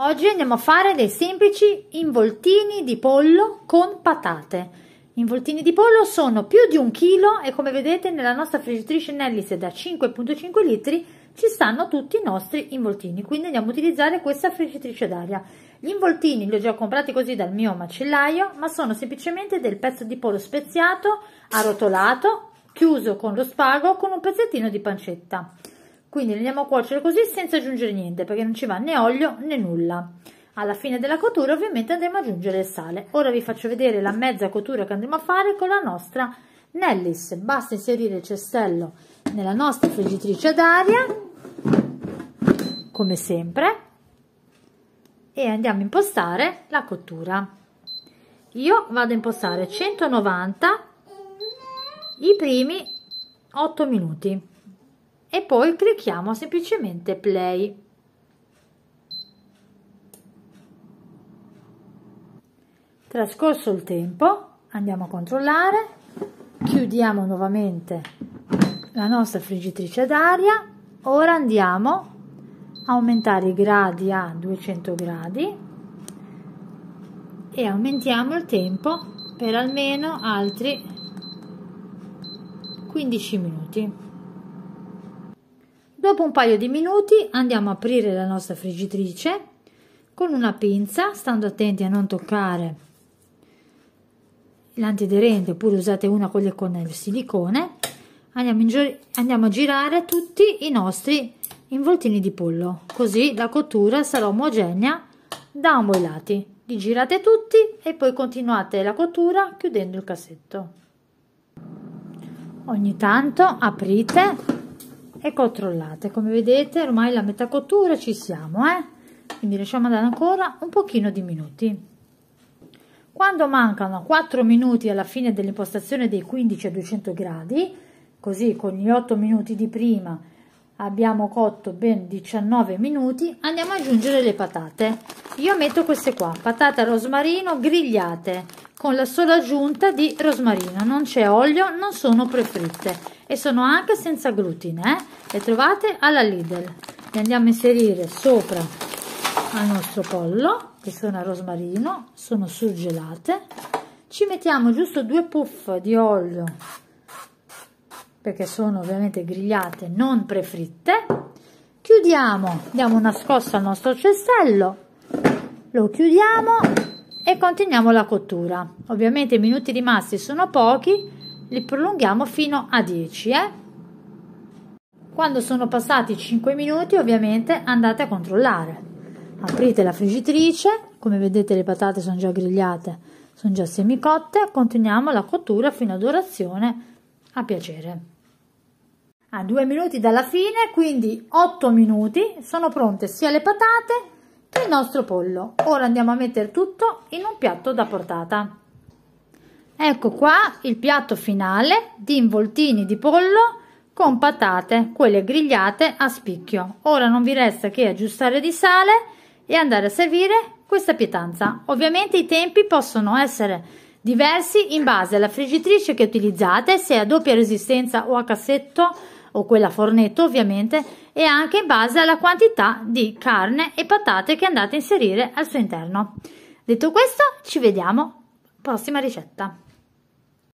Oggi andiamo a fare dei semplici involtini di pollo con patate. Involtini di pollo sono più di un chilo e come vedete nella nostra friggitrice Nellis da 5.5 litri ci stanno tutti i nostri involtini, quindi andiamo a utilizzare questa friggitrice d'aria. Gli involtini li ho già comprati così dal mio macellaio, ma sono semplicemente del pezzo di pollo speziato, arrotolato, chiuso con lo spago con un pezzettino di pancetta. Quindi li andiamo a cuocere così senza aggiungere niente perché non ci va né olio né nulla. Alla fine della cottura ovviamente andremo ad aggiungere il sale. Ora vi faccio vedere la mezza cottura che andremo a fare con la nostra Nellis. Basta inserire il cestello nella nostra friggitrice ad aria, come sempre, e andiamo a impostare la cottura. Io vado a impostare 190 i primi 8 minuti e poi clicchiamo semplicemente play. Trascorso il tempo andiamo a controllare, chiudiamo nuovamente la nostra friggitrice ad aria, ora andiamo a aumentare i gradi a 200 gradi e aumentiamo il tempo per almeno altri 15 minuti. Dopo un paio di minuti andiamo a aprire la nostra friggitrice con una pinza, stando attenti a non toccare l'antiaderente oppure usate una con, le, con il silicone. Andiamo, andiamo a girare tutti i nostri involtini di pollo, così la cottura sarà omogenea da ambo i lati. Li girate tutti e poi continuate la cottura chiudendo il cassetto. Ogni tanto aprite e controllate. Come vedete ormai la metà cottura ci siamo eh? quindi lasciamo andare ancora un pochino di minuti. Quando mancano 4 minuti alla fine dell'impostazione dei 15 a 200 gradi così con gli 8 minuti di prima abbiamo cotto ben 19 minuti andiamo ad aggiungere le patate. Io metto queste qua patate a rosmarino grigliate con la sola aggiunta di rosmarino. Non c'è olio non sono prefritte e sono anche senza glutine eh? le trovate alla Lidl. Le andiamo a inserire sopra al nostro pollo che sono a rosmarino sono surgelate. Ci mettiamo giusto due puff di olio perché sono ovviamente grigliate non prefritte. Chiudiamo diamo una scossa al nostro cestello lo chiudiamo e continuiamo la cottura. Ovviamente i minuti rimasti sono pochi li prolunghiamo fino a 10 eh? quando sono passati 5 minuti ovviamente andate a controllare. Aprite la friggitrice come vedete le patate sono già grigliate sono già semicotte continuiamo la cottura fino ad orazione a piacere. A 2 minuti dalla fine quindi 8 minuti sono pronte sia le patate che il nostro pollo. Ora andiamo a mettere tutto in un piatto da portata Ecco qua il piatto finale di involtini di pollo con patate, quelle grigliate a spicchio. Ora non vi resta che aggiustare di sale e andare a servire questa pietanza. Ovviamente i tempi possono essere diversi in base alla friggitrice che utilizzate, se a doppia resistenza o a cassetto o quella fornetto ovviamente, e anche in base alla quantità di carne e patate che andate a inserire al suo interno. Detto questo, ci vediamo prossima ricetta.